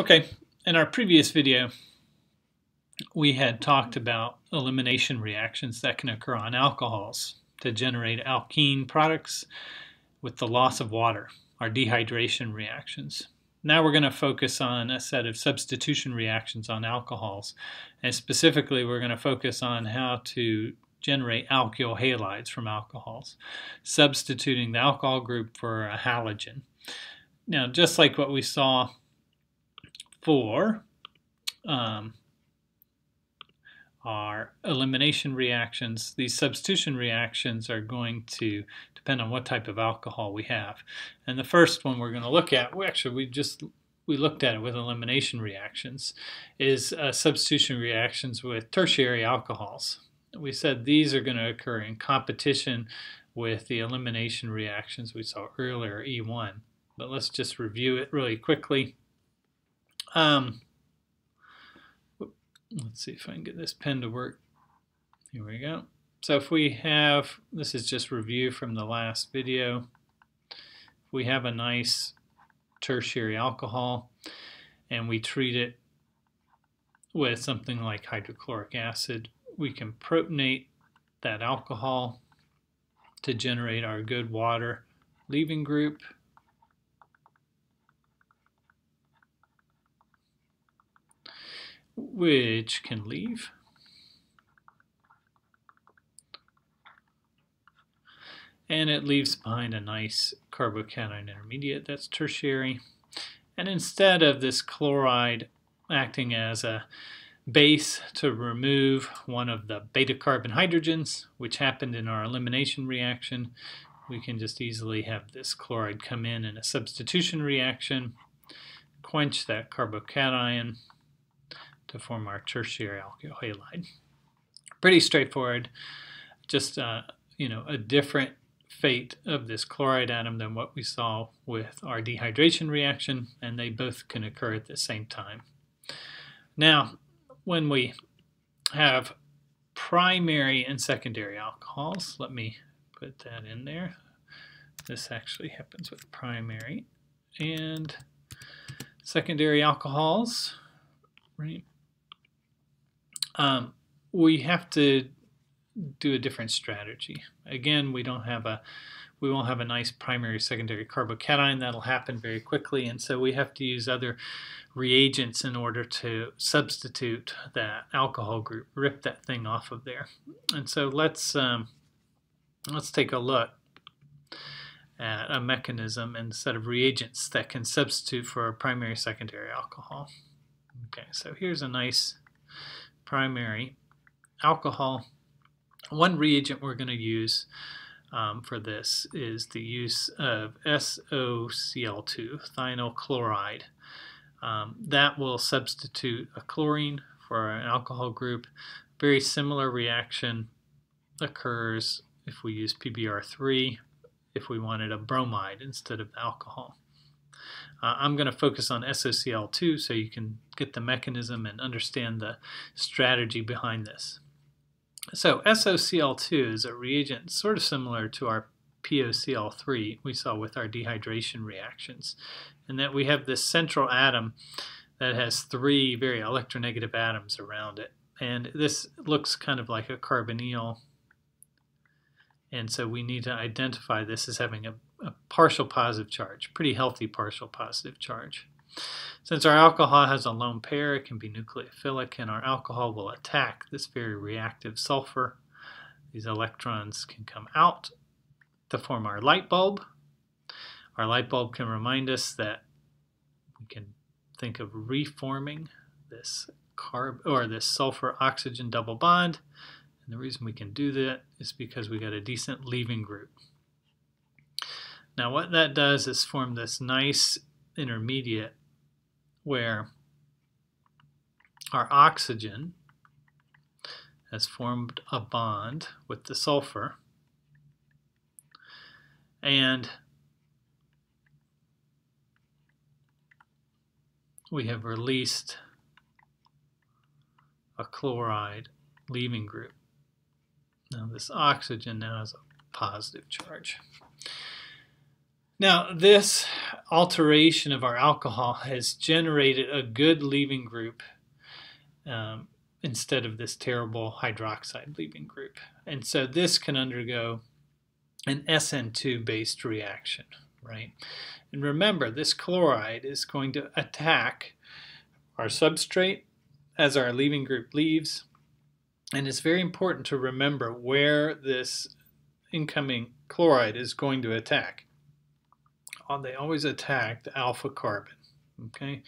Okay, in our previous video, we had talked about elimination reactions that can occur on alcohols to generate alkene products with the loss of water, our dehydration reactions. Now we're going to focus on a set of substitution reactions on alcohols, and specifically we're going to focus on how to generate alkyl halides from alcohols, substituting the alcohol group for a halogen. Now, just like what we saw for um, our elimination reactions, these substitution reactions are going to depend on what type of alcohol we have. And the first one we're going to look at, we actually we just we looked at it with elimination reactions, is uh, substitution reactions with tertiary alcohols. We said these are going to occur in competition with the elimination reactions we saw earlier, E1. But let's just review it really quickly. Um, let's see if I can get this pen to work. Here we go. So if we have, this is just review from the last video. If we have a nice tertiary alcohol and we treat it with something like hydrochloric acid, we can protonate that alcohol to generate our good water leaving group. Which can leave. And it leaves behind a nice carbocation intermediate that's tertiary. And instead of this chloride acting as a base to remove one of the beta carbon hydrogens, which happened in our elimination reaction, we can just easily have this chloride come in in a substitution reaction, quench that carbocation, to form our tertiary alkyl halide. Pretty straightforward, just uh, you know a different fate of this chloride atom than what we saw with our dehydration reaction, and they both can occur at the same time. Now, when we have primary and secondary alcohols, let me put that in there. This actually happens with primary and secondary alcohols, right? Um, we have to do a different strategy. Again, we don't have a we won't have a nice primary secondary carbocation. That'll happen very quickly. And so we have to use other reagents in order to substitute that alcohol group rip that thing off of there. And so let's um, let's take a look at a mechanism and set of reagents that can substitute for a primary secondary alcohol. Okay so here's a nice primary alcohol. One reagent we're going to use um, for this is the use of SOCl2, thionyl chloride. Um, that will substitute a chlorine for an alcohol group. Very similar reaction occurs if we use PBr3 if we wanted a bromide instead of alcohol. Uh, I'm going to focus on SOCl2 so you can get the mechanism and understand the strategy behind this. So SOCl2 is a reagent sort of similar to our POCl3 we saw with our dehydration reactions, and that we have this central atom that has three very electronegative atoms around it. And this looks kind of like a carbonyl, and so we need to identify this as having a a partial positive charge, pretty healthy partial positive charge. Since our alcohol has a lone pair, it can be nucleophilic, and our alcohol will attack this very reactive sulfur. These electrons can come out to form our light bulb. Our light bulb can remind us that we can think of reforming this carb or this sulfur oxygen double bond. And the reason we can do that is because we got a decent leaving group. Now what that does is form this nice intermediate where our oxygen has formed a bond with the sulfur and we have released a chloride leaving group. Now this oxygen now has a positive charge. Now, this alteration of our alcohol has generated a good leaving group um, instead of this terrible hydroxide leaving group. And so this can undergo an SN2 based reaction, right? And remember, this chloride is going to attack our substrate as our leaving group leaves. And it's very important to remember where this incoming chloride is going to attack. They always attack the alpha carbon, okay?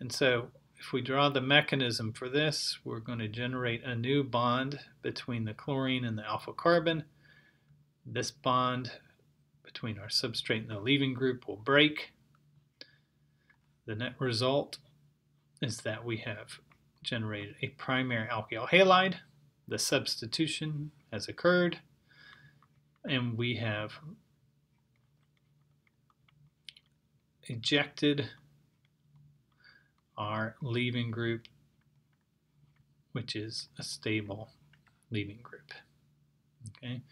And so if we draw the mechanism for this, we're going to generate a new bond between the chlorine and the alpha carbon. This bond between our substrate and the leaving group will break. The net result is that we have generated a primary alkyl halide. The substitution has occurred, and we have ejected our leaving group, which is a stable leaving group. Okay.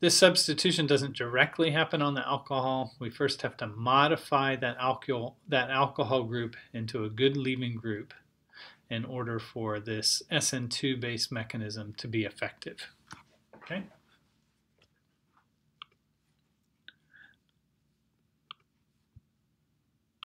This substitution doesn't directly happen on the alcohol. We first have to modify that alcohol, that alcohol group into a good leaving group in order for this SN2 based mechanism to be effective. Okay.